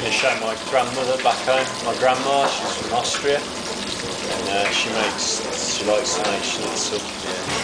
Going to show my grandmother back home. My grandma, she's from Austria, and uh, she makes, she likes to make schnitzel.